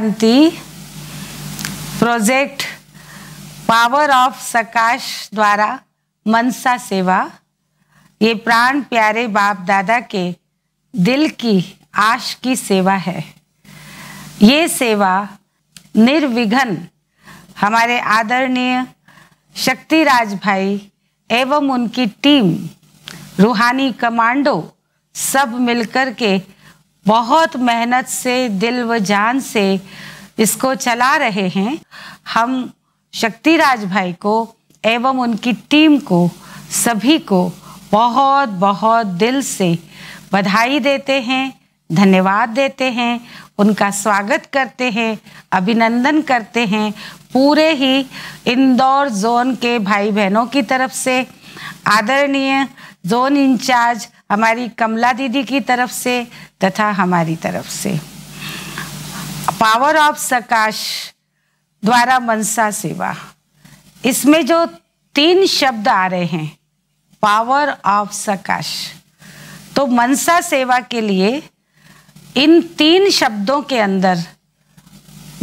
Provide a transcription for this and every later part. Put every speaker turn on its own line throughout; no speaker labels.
Shanti, project, power of सकाश द्वारा मनसा सेवा, ये प्राण प्यारे बाप दादा के दिल की आश की सेवा है। ये सेवा निर्विघ्न हमारे आदरणीय शक्तिराज भाई एवं उनकी टीम, रूहानी कमांडो सब मिलकर के बहुत मेहनत से, दिल व जान से इसको चला रहे हैं। हम शक्तिराज भाई को एवं उनकी टीम को, सभी को बहुत बहुत दिल से बधाई देते हैं, धन्यवाद देते हैं, उनका स्वागत करते हैं, अभिनंदन करते हैं। पूरे ही इंदौर जोन के भाई बहनों की तरफ़ से आदरणीय जोन इंचार्ज हमारी कमला दीदी की तरफ़ से तथा हमारी तरफ़ से। पावर ऑफ़ सकाश द्वारा मनसा सेवा। इसमें जो तीन शब्द आ रहे हैं पावर ऑफ़ सकाश तो मनसा सेवा के लिए इन तीन शब्दों के अंदर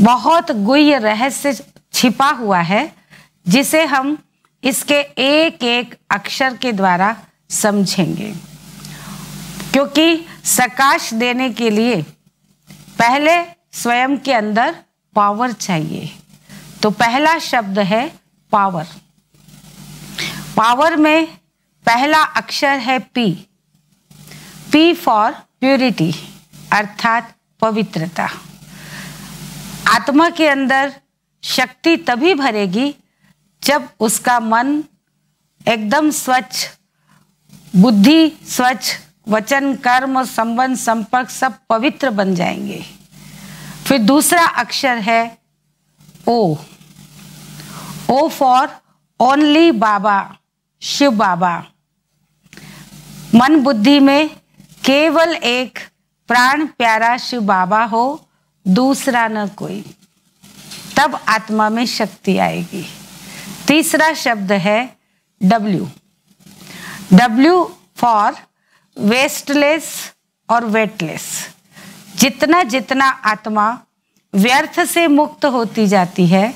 बहुत गुह्य रहस्य छिपा हुआ है, जिसे हम इसके एक एक अक्षर के द्वारा समझेंगे। क्योंकि सकाश देने के लिए पहले स्वयं के अंदर पावर चाहिए। तो पहला शब्द है पावर पावर में पहला अक्षर है पी पी फॉर प्यूरिटी अर्थात पवित्रता। आत्मा के अंदर शक्ति तभी भरेगी जब उसका मन एकदम स्वच्छ, बुद्धि स्वच्छ वचन, कर्म संबंध, संपर्क सब पवित्र बन जाएँगे। फिर दूसरा अक्षर है ओ। ओ फॉर ओनली बाबा शिव बाबा मन बुद्धि में केवल एक प्राण प्यारा शिव बाबा हो, दूसरा न कोई। तब आत्मा में शक्ति आएगी। तीसरा शब्द है डब्ल्यू डब्ल्यू फॉर वेस्टलेस और वेटलेस जितना जितना आत्मा व्यर्थ से मुक्त होती जाती है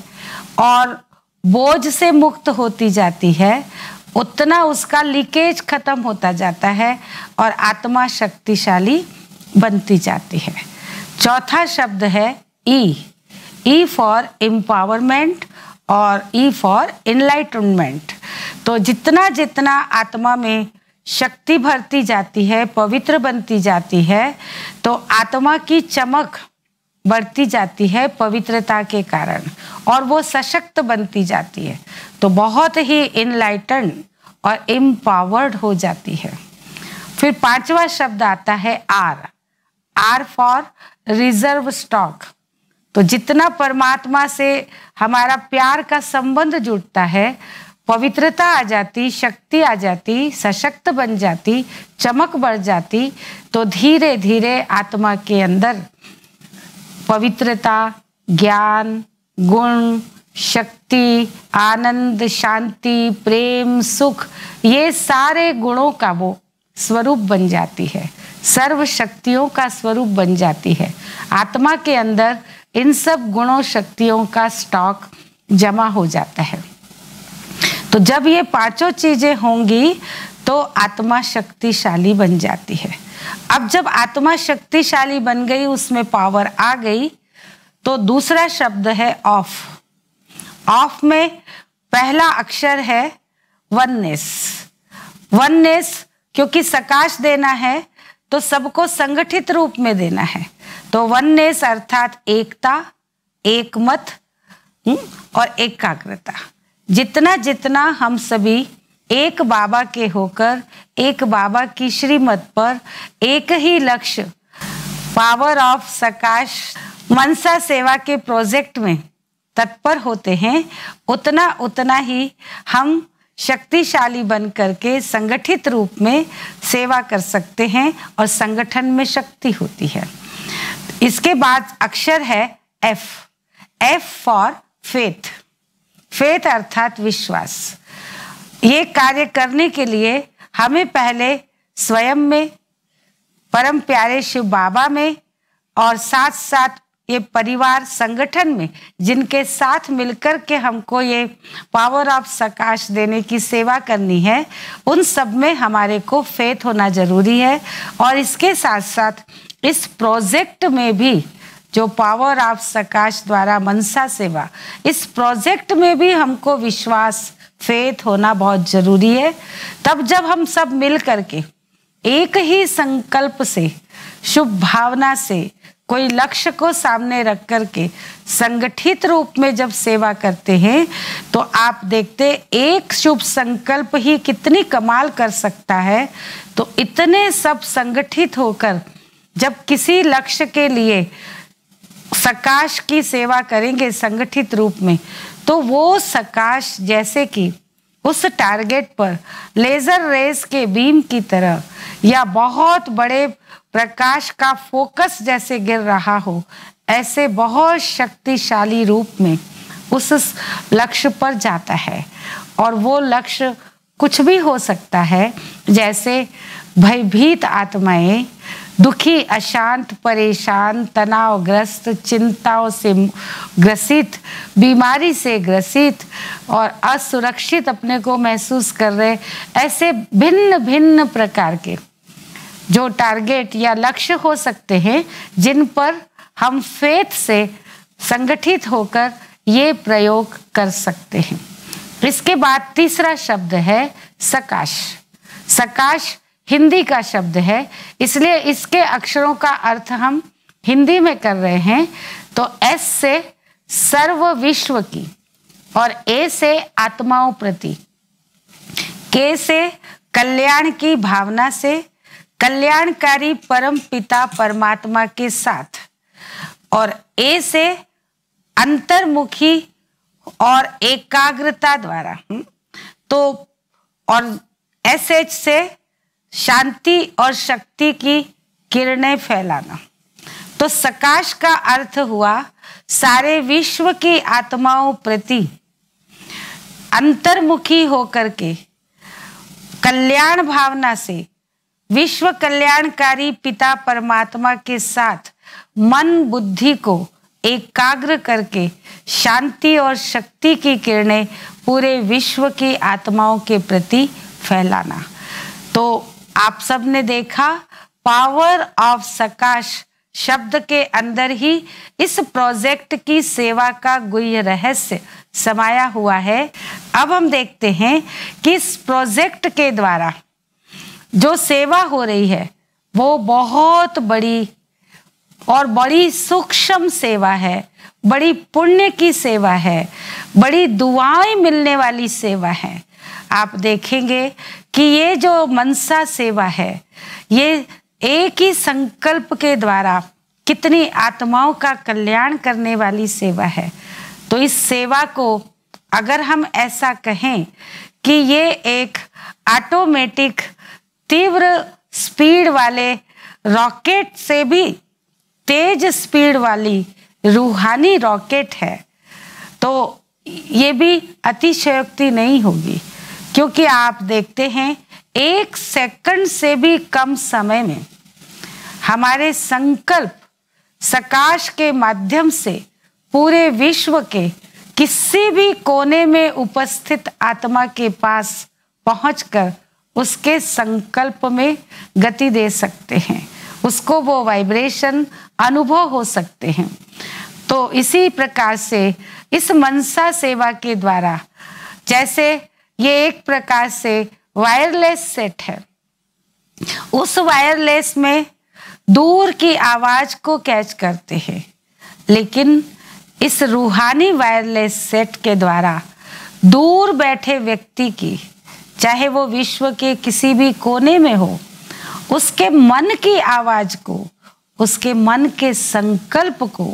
और बोझ से मुक्त होती जाती है, उतना उसका लीकेज खत्म होता जाता है और आत्मा शक्तिशाली बनती जाती है। चौथा शब्द है ई ई फॉर एम्पावरमेंट और ई फॉर इनलाइटनमेंट तो जितना जितना आत्मा में शक्ति भरती जाती है, पवित्र बनती जाती है तो आत्मा की चमक बढ़ती जाती है पवित्रता के कारण और वो सशक्त बनती जाती है। तो बहुत ही इनलाइटन और एम्पावर्ड हो जाती है। फिर पांचवा शब्द आता है R R for reserve stock तो जितना परमात्मा से हमारा प्यार का संबंध जुड़ता है पवित्रता आ जाती, शक्ति आ जाती, सशक्त बन जाती, चमक बढ़ जाती तो धीरे धीरे आत्मा के अंदर पवित्रता, ज्ञान, गुण, शक्ति, आनंद, शांति, प्रेम, सुख, ये सारे गुणों का वो स्वरूप बन जाती है। सर्व शक्तियों का स्वरूप बन जाती है। आत्मा के अंदर इन सब गुणों, शक्तियों का स्टॉक जमा हो जाता है। तो जब ये पाँचों चीज़ें होंगी तो आत्मा शक्तिशाली बन जाती है। अब जब आत्मा शक्तिशाली बन गई, उसमें पावर आ गई तो दूसरा शब्द है ऑफ़ ऑफ़ में पहला अक्षर है वननेस वननेस क्योंकि सकाश देना है तो सबको संगठित रूप में देना है। तो वननेस अर्थात एकता, एकमत और एकाग्रता। जितना जितना हम सभी एक बाबा के होकर, एक बाबा की श्रीमत पर एक ही लक्ष्य पावर ऑफ़ सकाश मनसा सेवा के प्रोजेक्ट में तत्पर होते हैं, उतना उतना ही हम शक्तिशाली बन करके संगठित रूप में सेवा कर सकते हैं और संगठन में शक्ति होती है। इसके बाद अक्षर है F F for faith faith अर्थात विश्वास। ये कार्य करने के लिए हमें पहले स्वयं में, परम प्यारे शिव बाबा में और साथ साथ ये परिवार संगठन में, जिनके साथ मिलकर के हमको ये पावर ऑफ़ सकाश देने की सेवा करनी है, उन सब में हमारे को फेथ होना ज़रूरी है और इसके साथ साथ इस प्रोजेक्ट में भी जो पावर ऑफ़ सकाश द्वारा मनसा सेवा, इस प्रोजेक्ट में भी हमको विश्वास फेथ होना बहुत ज़रूरी है। तब जब हम सब मिल करके, एक ही संकल्प से, शुभ भावना से, कोई लक्ष्य को सामने रख करके, संगठित रूप में जब सेवा करते हैं तो आप देखते एक शुभ संकल्प ही कितनी कमाल कर सकता है। तो इतने सब संगठित होकर, जब किसी लक्ष्य के लिए सकाश की सेवा करेंगे संगठित रूप में तो वो सकाश जैसे कि उस टारगेट पर लेजर रेस के बीम की तरह या बहुत बड़े प्रकाश का फोकस जैसे गिर रहा हो, ऐसे बहुत शक्तिशाली रूप में उस लक्ष्य पर जाता है। और वो लक्ष्य कुछ भी हो सकता है, जैसे भयभीत आत्माएँ दुखी, अशांत, परेशान, तनावग्रस्त, चिंताओं से ग्रसित, बीमारी से ग्रसित और असुरक्षित अपने को महसूस कर रहे ऐसे भिन्न भिन्न प्रकार के जो टारगेट या लक्ष्य हो सकते हैं, जिन पर हम फेथ से संगठित होकर ये प्रयोग कर सकते हैं। इसके बाद तीसरा शब्द है सकाश। सकाश हिंदी का शब्द है। इसलिए इसके अक्षरों का अर्थ हम हिंदी में कर रहे हैं। तो एस से सर्व विश्व की और ए से आत्माओं प्रति के से कल्याण की भावना से कल्याणकारी परम पिता परमात्मा के साथ और ए से अंतर्मुखी और एकाग्रता द्वारा। हम्म, तो और एस एच से शांति और शक्ति की किरणें फैलाना। तो सकाश का अर्थ हुआ, सारे विश्व की आत्माओं प्रति अंतर्मुखी होकर के कल्याण भावना से, विश्व कल्याणकारी पिता परमात्मा के साथ मन बुद्धि को एकाग्र करके शांति और शक्ति की किरणें पूरे विश्व की आत्माओं के प्रति फैलाना। तो आप सबने देखा पावर ऑफ़ सकाश शब्द के अंदर ही इस प्रोजेक्ट की सेवा का गुह्य रहस्य समाया हुआ है। अब हम देखते हैं कि इस प्रोजेक्ट के द्वारा जो सेवा हो रही है, वो बहुत बड़ी और बड़ी सूक्ष्म सेवा है, बड़ी पुण्य की सेवा है, बड़ी दुआएँ मिलने वाली सेवा है। आप देखेंगे कि ये जो मनसा सेवा है, ये एक ही संकल्प के द्वारा कितनी आत्माओं का कल्याण करने वाली सेवा है। तो इस सेवा को अगर हम ऐसा कहें कि ये एक ऑटोमेटिक तीव्र स्पीड वाले रॉकेट से भी तेज स्पीड वाली रूहानी रॉकेट है तो ये भी अतिशयोक्ति नहीं होगी। क्योंकि आप देखते हैं, एक सेकंड से भी कम समय में हमारे संकल्प सकाश के माध्यम से पूरे विश्व के किसी भी कोने में उपस्थित आत्मा के पास पहुंचकर उसके संकल्प में गति दे सकते हैं। उसको वो वाइब्रेशन अनुभव हो सकते हैं। तो इसी प्रकार से इस मनसा सेवा के द्वारा जैसे ये एक प्रकार से वायरलेस सेट है। उस वायरलेस में दूर की आवाज़ को कैच करते हैं, लेकिन इस रूहानी वायरलेस सेट के द्वारा दूर बैठे व्यक्ति की, चाहे वो विश्व के किसी भी कोने में हो, उसके मन की आवाज़ को, उसके मन के संकल्प को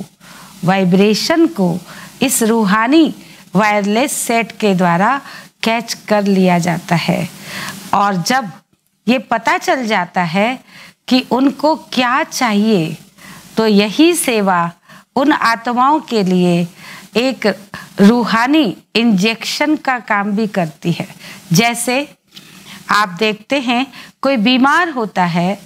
वाइब्रेशन को इस रूहानी वायरलेस सेट के द्वारा कैच कर लिया जाता है। और जब ये पता चल जाता है कि उनको क्या चाहिए तो यही सेवा उन आत्माओं के लिए एक रूहानी इंजेक्शन का काम भी करती है। जैसे आप देखते हैं, कोई बीमार होता है,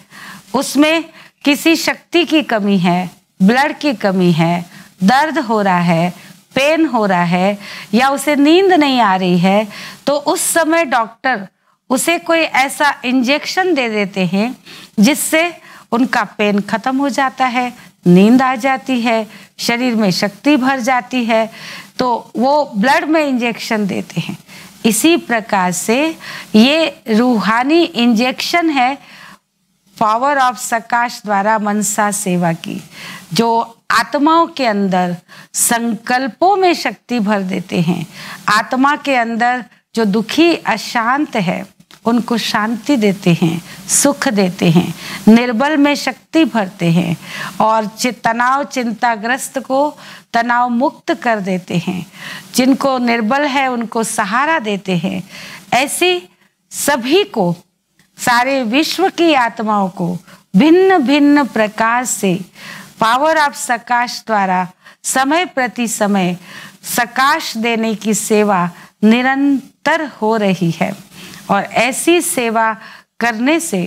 उसमें किसी शक्ति की कमी है, ब्लड की कमी है, दर्द हो रहा है पेन हो रहा है या उसे नींद नहीं आ रही है तो उस समय डॉक्टर उसे कोई ऐसा इंजेक्शन दे देते हैं जिससे उनका पेन खत्म हो जाता है, नींद आ जाती है, शरीर में शक्ति भर जाती है तो वो ब्लड में इंजेक्शन देते हैं। इसी प्रकार से ये रूहानी इंजेक्शन है पावर ऑफ़ सकाश द्वारा मनसा सेवा की, जो आत्माओं के अंदर संकल्पों में शक्ति भर देते हैं। आत्मा के अंदर जो दुखी, अशांत है, उनको शांति देते हैं, सुख देते हैं, निर्बल में शक्ति भरते हैं और तनाव चिंताग्रस्त को तनाव मुक्त कर देते हैं। जिनको निर्बल है, उनको सहारा देते हैं। ऐसी सभी को, सारे विश्व की आत्माओं को भिन्न भिन्न प्रकार से पावर ऑफ़ सकाश द्वारा समय प्रति समय सकाश देने की सेवा निरंतर हो रही है और ऐसी सेवा करने से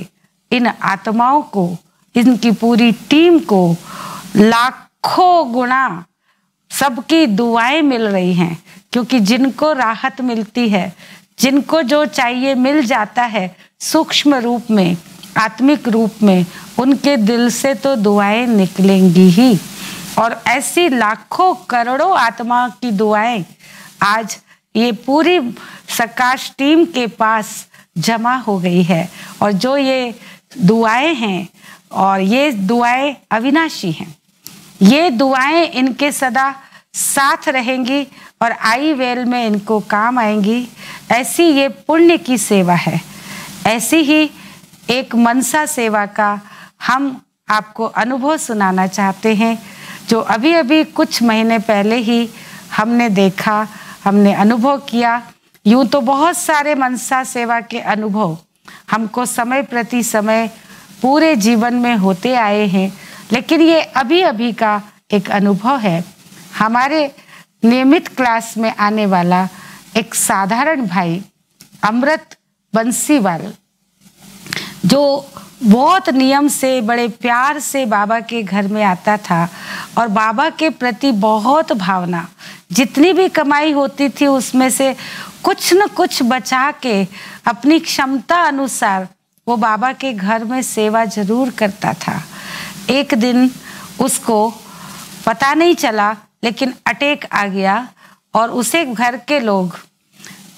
इन आत्माओं को, इनकी पूरी टीम को लाखों गुना सबकी दुआएँ मिल रही हैं, क्योंकि जिनको राहत मिलती है, जिनको जो चाहिए मिल जाता है सूक्ष्म रूप में आत्मिक रूप में उनके दिल से तो दुआएँ निकलेंगी ही। और ऐसी लाखों करोड़ों आत्मा की दुआएँ आज ये पूरी सकाश टीम के पास जमा हो गई है। और जो ये दुआएँ हैं और ये दुआएँ अविनाशी हैं, ये दुआएँ इनके सदा साथ रहेंगी और आई वेल में इनको काम आएँगी। ऐसी ये पुण्य की सेवा है। ऐसी ही एक मनसा सेवा का हम आपको अनुभव सुनाना चाहते हैं, जो अभी अभी कुछ महीने पहले ही हमने देखा, हमने अनुभव किया। यूँ तो बहुत सारे मनसा सेवा के अनुभव हमको समय प्रति समय पूरे जीवन में होते आए हैं, लेकिन ये अभी अभी का एक अनुभव है। हमारे नियमित क्लास में आने वाला एक साधारण भाई, अमृत बंसीवाल जो बहुत नियम से, बड़े प्यार से बाबा के घर में आता था और बाबा के प्रति बहुत भावना। जितनी भी कमाई होती थी, उसमें से कुछ न कुछ बचा के अपनी क्षमता अनुसार वो बाबा के घर में सेवा ज़रूर करता था। एक दिन उसको पता नहीं चला, लेकिन अटैक आ गया और उसे घर के लोग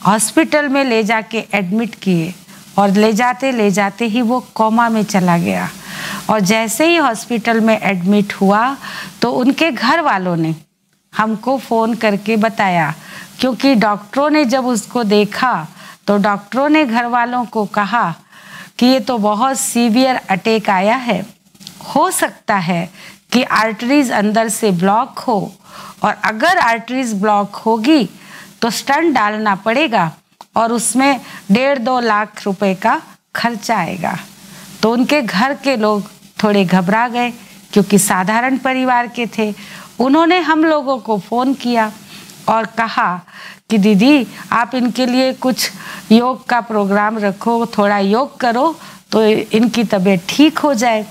हॉस्पिटल में ले जाके एडमिट किए। और ले जाते ले जाते ही वो कोमा में चला गया। और जैसे ही हॉस्पिटल में एडमिट हुआ तो उनके घर वालों ने हमको फ़ोन करके बताया। क्योंकि डॉक्टरों ने जब उसको देखा तो डॉक्टरों ने घर वालों को कहा कि ये तो बहुत सीवियर अटैक आया है। हो सकता है कि आर्टरीज अंदर से ब्लॉक हो, और अगर आर्टरीज ब्लॉक होगी तो स्टंट डालना पड़ेगा। और उसमें डेढ़ दो लाख रुपए का खर्चा आएगा। तो उनके घर के लोग थोड़े घबरा गए क्योंकि साधारण परिवार के थे। उन्होंने हम लोगों को फ़ोन किया और कहा कि दीदी, आप इनके लिए कुछ योग का प्रोग्राम रखो, थोड़ा योग करो तो इनकी तबीयत ठीक हो जाए।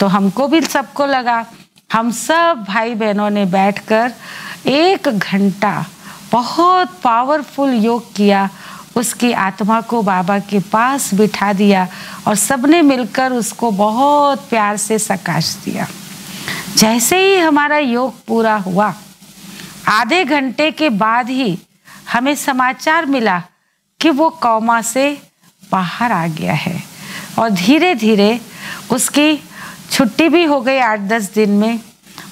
तो हमको भी सबको लगा। हम सब भाई बहनों ने बैठकर एक घंटा बहुत पावरफुल योग किया उसकी आत्मा को बाबा के पास बिठा दिया और सबने मिलकर उसको बहुत प्यार से सकाश दिया। जैसे ही हमारा योग पूरा हुआ, आधे घंटे के बाद ही हमें समाचार मिला कि वो कौमा से बाहर आ गया है और धीरे धीरे उसकी छुट्टी भी हो गई आठ दस दिन में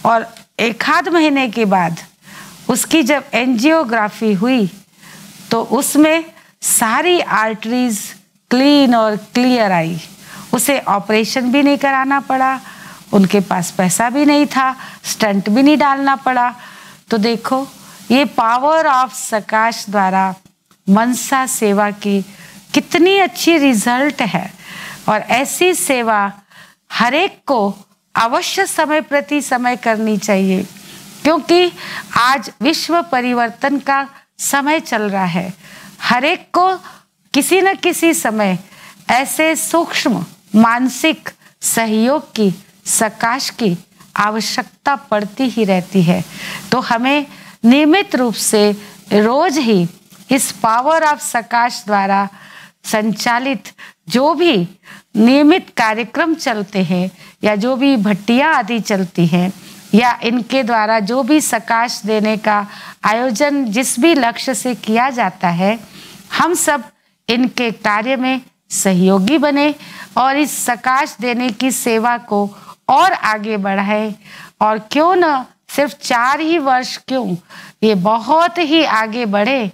और एक आध महीने के बाद उसकी जब एनजियोग्राफी हुई तो उसमें सारी आर्टरीज क्लीन और क्लियर आई। उसे ऑपरेशन भी नहीं कराना पड़ा, उनके पास पैसा भी नहीं था स्टंट भी नहीं डालना पड़ा। तो देखो, ये पावर ऑफ़ सकाश द्वारा मनसा सेवा की कितनी अच्छी रिज़ल्ट है। और ऐसी सेवा हर एक को अवश्य समय प्रति समय करनी चाहिए, क्योंकि आज विश्व परिवर्तन का समय चल रहा है। हर एक को किसी न किसी समय ऐसे सूक्ष्म मानसिक सहयोग की, सकाश की आवश्यकता पड़ती ही रहती है। तो हमें नियमित रूप से रोज ही इस पावर ऑफ़ सकाश द्वारा संचालित जो भी नियमित कार्यक्रम चलते हैं या जो भी भट्टियाँ आदि चलती हैं या इनके द्वारा जो भी सकाश देने का आयोजन जिस भी लक्ष्य से किया जाता है, हम सब इनके कार्य में सहयोगी बने और इस सकाश देने की सेवा को और आगे बढ़ाए। और क्यों न सिर्फ़ चार ही वर्ष क्यों, ये बहुत ही आगे बढ़े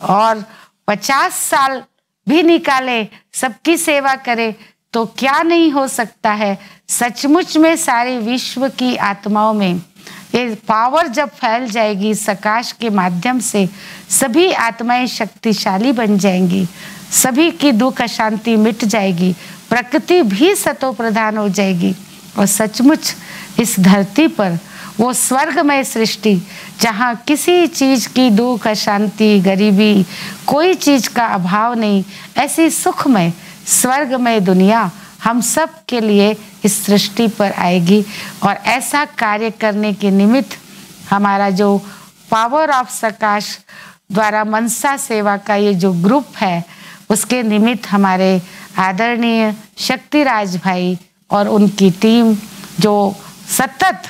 और पचास साल भी निकाले, सबकी सेवा करे तो क्या नहीं हो सकता है? सचमुच में सारे विश्व की आत्माओं में ये पावर जब फैल जाएगी, सकाश के माध्यम से, सभी आत्माएँ शक्तिशाली बन जाएँगी। सभी की दुख अशांति मिट जाएगी। प्रकृति भी सतो प्रधान हो जाएगी। और सचमुच इस धरती पर वो स्वर्गमय सृष्टि, जहाँ किसी चीज़ की दुख, अशांति, गरीबी, कोई चीज़ का अभाव नहीं, ऐसी सुखमय स्वर्गमय दुनिया हम सब के लिए इस सृष्टि पर आएगी और ऐसा कार्य करने के निमित्त हमारा जो पावर ऑफ़ सकाश द्वारा मनसा सेवा का ये जो ग्रुप है, उसके निमित्त हमारे आदरणीय शक्तिराज भाई और उनकी टीम जो सतत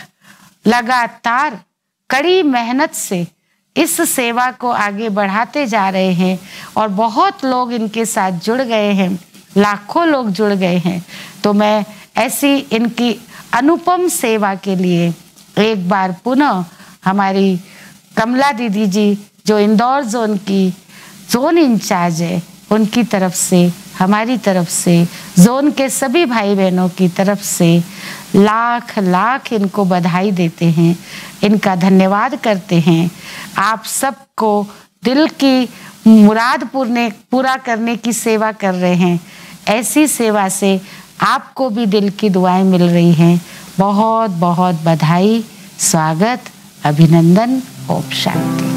लगातार कड़ी मेहनत से इस सेवा को आगे बढ़ाते जा रहे हैं और बहुत लोग इनके साथ जुड़ गए हैं। लाखों लोग जुड़ गए हैं। तो मैं ऐसी इनकी अनुपम सेवा के लिए एक बार पुनः हमारी कमला दीदी जी, जो इंदौर जोन की जोन इंचार्ज है, उनकी तरफ़ से, हमारी तरफ़ से, जोन के सभी भाई बहनों की तरफ़ से लाख लाख इनको बधाई देते हैं, इनका धन्यवाद करते हैं। आप सबको दिल की मुराद पूरा करने की सेवा कर रहे हैं। ऐसी सेवा से आपको भी दिल की दुआएँ मिल रही हैं। बहुत बहुत बधाई, स्वागत, अभिनंदन, ओम शांति।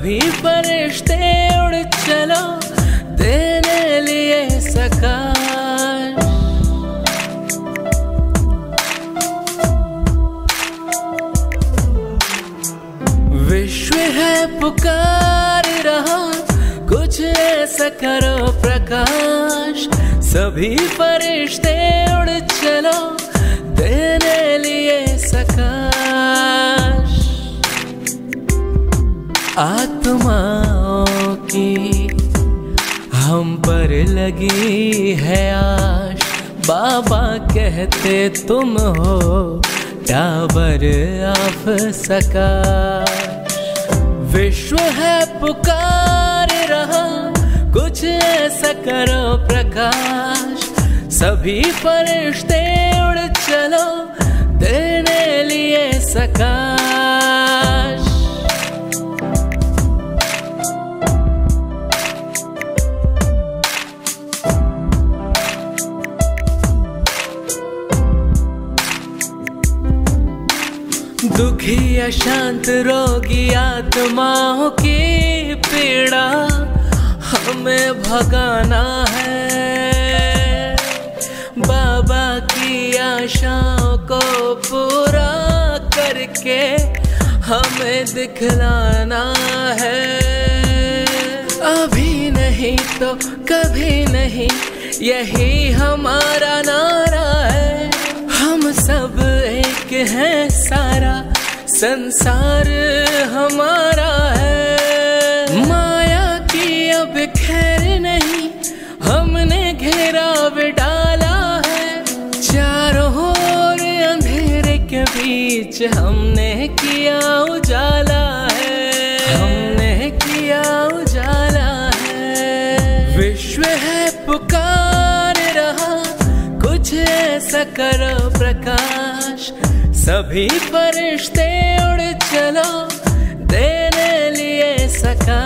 सभी फरिश्ते उड़ चलो, देने लिए विश्व है पुकार रहा, कुछ ऐसा करो प्रकाश। सभी फरिश्ते उड़ चलो, देने लिए सकाश। आत्माओं की हम पर लगी है आश। बाबा कहते तुम हो टावर आफ सका विश्व है पुकार रहा, कुछ ऐसा करो प्रकाश। सभी फरिश्ते उड़ चलो, देने लिए सकाश। अशांत रोगी आत्माओं की पीड़ा हमें भगाना है। बाबा की आशाओं को पूरा करके हमें दिखलाना है। अभी नहीं तो कभी नहीं, यही हमारा नारा है। हम सब एक हैं सारा संसार हमारा है। माया की अब खैर नहीं, हमने घेराव डाला है। चारों ओर अंधेरे के बीच हमने किया उजाला है। हमने किया उजाला है। विश्व है पुकार रहा, कुछ ऐसा करो प्रकाश सभी फरिश्ते उड़ चलो देने लिए सका।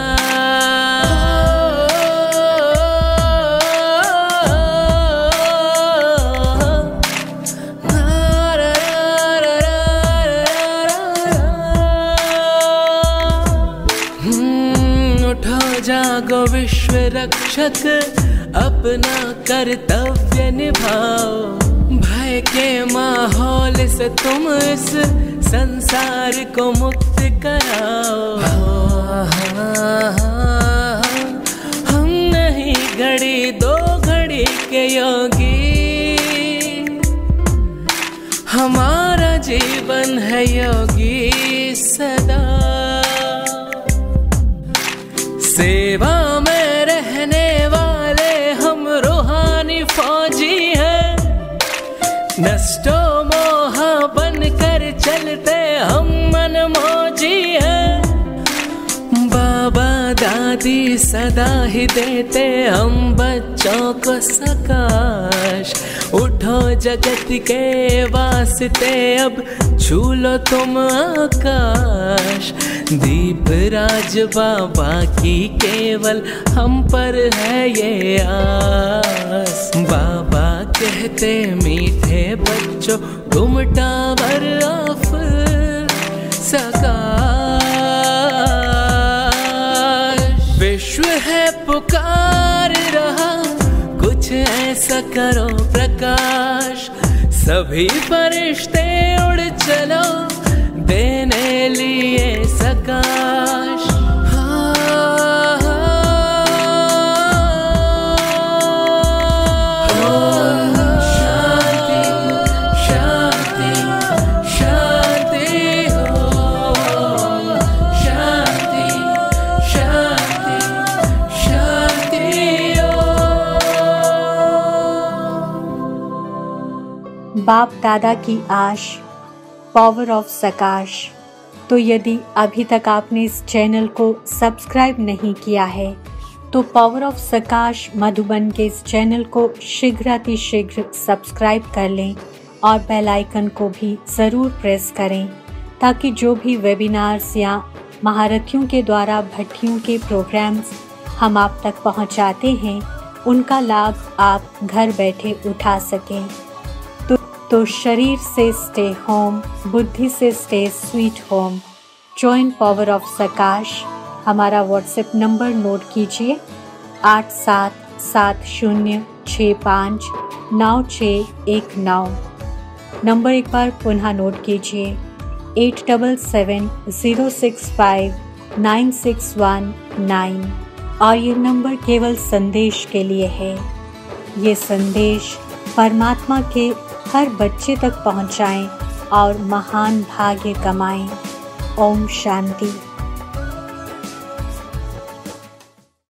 हम्म, जागो विश्व रक्षक अपना कर्तव्य निभाओ। भय के माहौल से तुम इस संसार को मुक्त कराओ। हम नहीं घड़ी, दो घड़ी के योगी। हमारा जीवन है योगी सदा। सेवा नष्टो मोह बन कर चलते दादी सदा ही देते हम बच्चों को सकाश। उठो जगत के वास्ते, अब छू लो तुम आकाश। दीप राज बाबा की केवल हम पर है ये आस। बाबा कहते, मीठे बच्चों तुम टावर ऑफ़। सकाश विश्व है पुकार रहा। कुछ ऐसा करो प्रकाश। सभी फरिश्ते उड़ चलो, देने लिए सकाश।
बाप दादा की आश पावर ऑफ़ सकाश तो यदि अभी तक आपने इस चैनल को सब्सक्राइब नहीं किया है तो पावर ऑफ़ सकाश मधुबन के इस चैनल को शीघ्र अति शीघ्र सब्सक्राइब कर लें और बेल आइकन को भी ज़रूर प्रेस करें, ताकि जो भी वेबिनार्स या महारथियों के द्वारा भट्टियों के प्रोग्राम्स हम आप तक पहुंचाते हैं, उनका लाभ आप घर बैठे उठा सकें। तो, शरीर से स्टे होम बुद्धि से stay sweet home join power of सकाश हमारा व्हाट्सएप नंबर नोट कीजिए. आठ सात सात शून्य छः पाँच नौ छः एक नौ. नंबर एक बार पुनः नोट कीजिए. Eight double seven zero six five nine six one nine. और ये नंबर केवल संदेश के लिए है. ये संदेश परमात्मा के हर बच्चे तक पहुंचाएँ और महान भाग्य कमाएँ। ओम शांति।